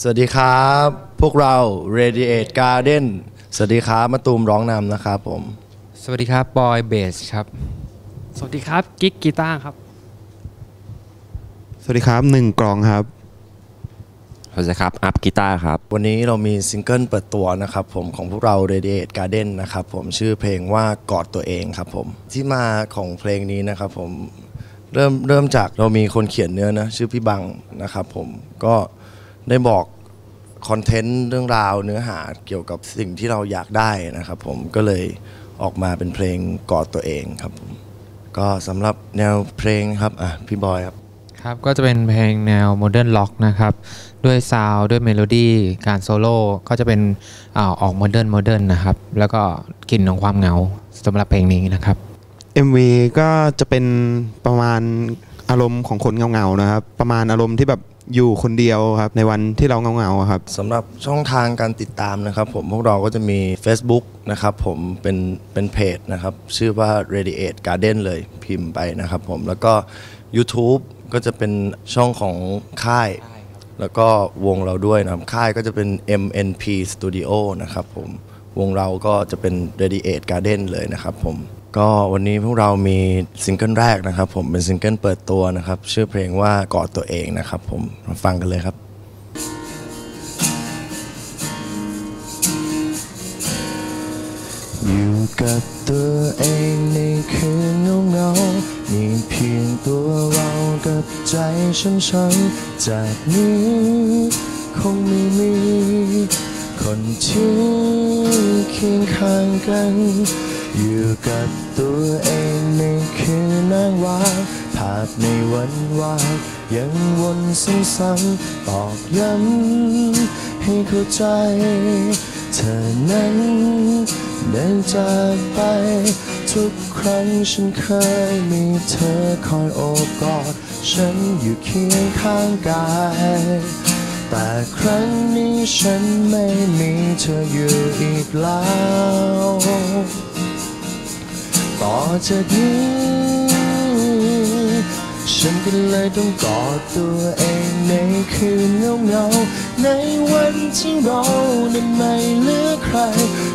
สวัสดีครับ พวกเรา Radiate Garden สวัสดีครับมาตูมร้องนำนะครับผม สวัสดีครับบอยเบสครับ สวัสดีครับกิ๊กกีตาร์ครับ สวัสดีครับหนึ่งกลองครับสวัสดีครับอัพกีตาร์ครับ วันนี้เรามีซิงเกิลเปิดตัวนะครับผมของพวกเรา Radiate Garden นะครับผมชื่อเพลงว่ากอดตัวเองครับผมที่มาของเพลงนี้นะครับผมเริ่มเริ่มจากเรามีคนเขียนเนื้อนะชื่อพี่บังนะครับผมก็ ได้บอก content เรื่องราวเนื้อหาเกี่ยวกับสิ่งที่เราอยากได้นะครับผมก็เลยออกมาเป็นเพลงกอดตัวเองครับผมก็สำหรับแนวเพลงครับอะพี่บอยครับครับก็จะเป็นเพลงแนว modern rock นะครับด้วยซาวด์ด้วยเมโลดี้การโซโล่ก็จะเป็นอาออก modern modern นะครับแล้วก็กลิ่นของความเหงาสำหรับเพลงนี้นะครับ MV ก็จะเป็นประมาณอารมณ์ของคนเงาๆนะครับ ประมาณอารมณ์ที่แบบ อยู่คนเดียวครับในวันที่เราเงาๆครับสำหรับช่องทางการติดตามนะครับ ผมพวกเราก็จะมี Facebook นะครับผมเป็นเป็นเพจนะครับชื่อว่า Radiate Garden เลยพิมพ์ไปนะครับผมแล้วก็ YouTube ก็จะเป็นช่องของค่าย แล้วก็วงเราด้วยนะครับค่ายก็จะเป็น MNP Studio นะครับผม วงเราก็จะเป็น Radiate Garden เลยนะครับผม ก็วันนี้พวกเรามีซิงเกิลแรกนะครับผมเป็นซิงเกิลเปิดตัวนะครับ ชื่อเพลงว่ากอดตัวเองนะครับผมมาฟังกันเลยครับอยู่กับตัวเองในคืนเหงาเหงามีเพียงตัวเรากับใจช้ำๆจากนี้คงไม่มี คนที่เคียงข้างกัน อยู่กับตัวเองในคืนนางว่างภาพในวันวานยังวนซ้ำๆตอกย้ำให้เข้าใจ เธอนั้นเดินจากไป ทุกครั้งฉันเคยมีเธอคอยโอบกอด ฉันอยู่เคียงข้างกาย แต่ครั้งนี้ฉันไม่มีเธออยู่อีกแล้ว ต่อจากนี้ ฉันก็เลยต้องกอดตัวเองในคืนเงาเงา ในวันที่เรานั้นไม่เหลือใคร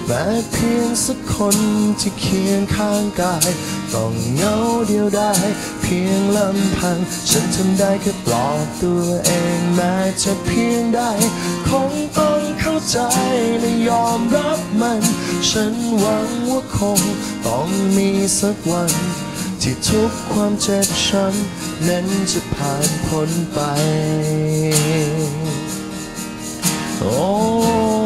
แม้เพียงสักคนที่เคียงข้างกาย ต้องเหงาเดียวได้เพียงลำพัง ฉันทำได้แค่ปลอบตัวเองแม้จะเพียงได้คงต้องเข้าใจและยอมรับมัน ฉันหวังว่าคงต้องมีสักวัน ที่ทุกความเจ็บช้ำนั้นจะผ่านพ้นไป โอ้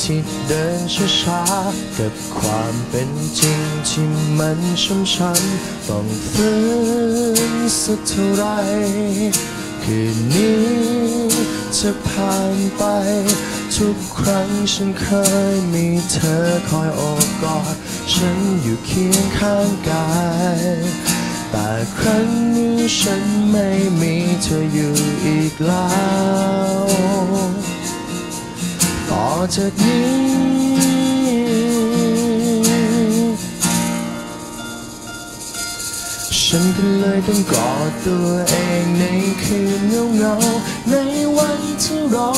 ที่เดินช้าๆกับความเป็นจริงที่มันช้ำช้ำต้องฟื้นสักเท่าไรคืนนี้จะผ่านไป ทุกครั้งฉันเคยมีเธอคอยโอบกอด ฉันอยู่เคียงข้างกาย แต่ครั้งนี้ฉันไม่มีเธออยู่อีกแล้ว อจากนี้ ฉันก็เลยต้องกอดตัวเองในคืนเงาเงา ในวันที่เรา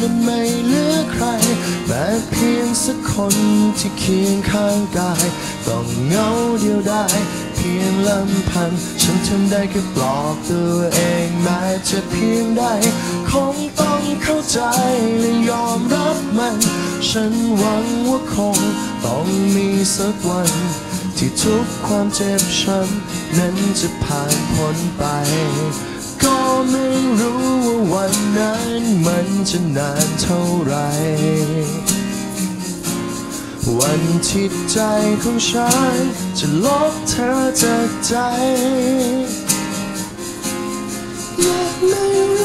นั้นไม่เหลือใคร แม้เพียงสักคนที่เคียงข้างกาย ต้องเงาเดียวได้เพีย ลำพัง ฉันทำได้แค่ปลอบตัวเองแม้จะเพียงได้คงต้องเข้าใจและยอมรับมัน ฉันหวังว่าคงต้องมีสักวัน ที่ทุกความเจ็บช้ำนั้นจะผ่านพ้นไป ก็ไม่รู้ว่าวันนั้นมันจะนานเท่าไหร วันที่ใจของฉัน จะลบเธอจากใจและไม่รู้ใน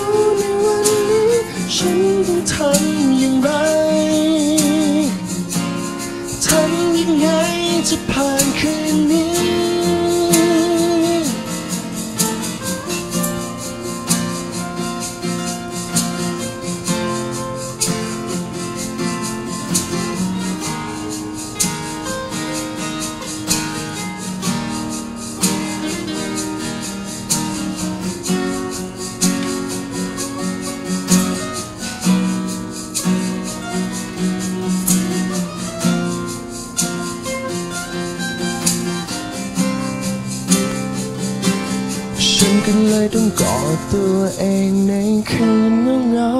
ก็เลยต้องกอดตัวเองในคืนเงา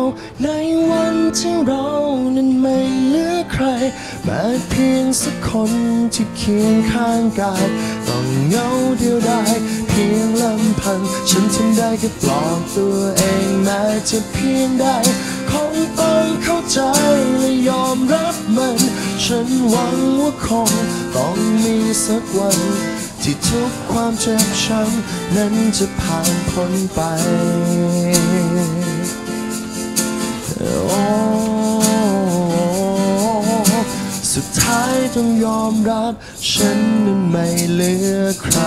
ในวันที่เรานั้นไม่เหลือใครแม้เพียงสักคนที่เคียงข้างกายต้องเหงาเดียวดายเพียงลำพัง ฉันทำได้แค่ปลอบตัวเองแม้จะเพียงได้คงต้องเข้าใจและยอมรับมัน ฉันหวังว่าคงต้องมีสักวัน ที่ทุกความเจ็บช้ำนั้นจะผ่านพ้นไป โอ้สุดท้ายต้องยอมรับ ฉันนั้นไม่เหลือใคร